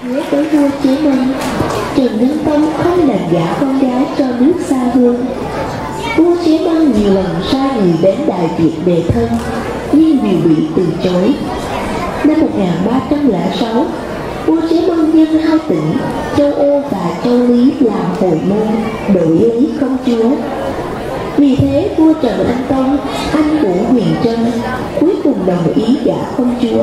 hứa với vua chế minh trần nhân tông không làm giả con gái cho nước xa hương vua chế minh nhiều lần sai người đến đại việt đề thân nhưng đều bị từ chối. Năm 1306 vua chế minh nhân hai tỉnh, châu ô và châu lý làm hội môn, đổi lấy công chúa. Vì thế, vua trần anh tông, anh của huyền trân, cuối cùng đồng ý gả công chúa.